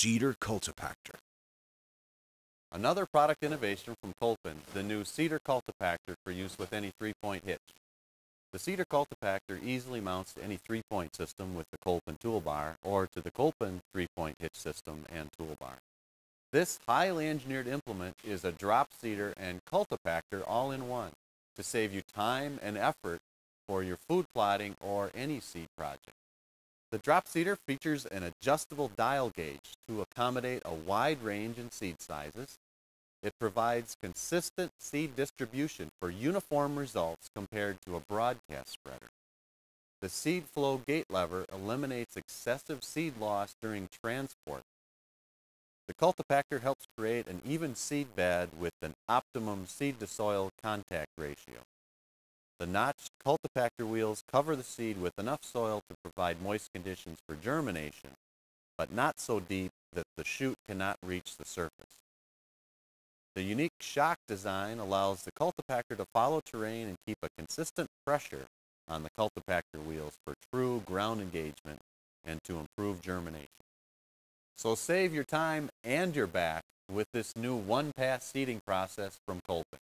Seeder Cultipactor. Another product innovation from Kolpin, the new Seeder Cultipactor for use with any three-point hitch. The Seeder Cultipactor easily mounts to any three-point system with the Kolpin toolbar or to the Kolpin three-point hitch system and toolbar. This highly engineered implement is a drop seeder and cultipactor all in one to save you time and effort for your food plotting or any seed project. The drop seeder features an adjustable dial gauge to accommodate a wide range in seed sizes. It provides consistent seed distribution for uniform results compared to a broadcast spreader. The seed flow gate lever eliminates excessive seed loss during transport. The cultipactor helps create an even seed bed with an optimum seed to soil contact ratio. The notched cultipactor wheels cover the seed with enough soil to provide moist conditions for germination, but not so deep that the shoot cannot reach the surface. The unique shock design allows the cultipactor to follow terrain and keep a consistent pressure on the cultipactor wheels for true ground engagement and to improve germination. So save your time and your back with this new one-pass seeding process from Kolpin.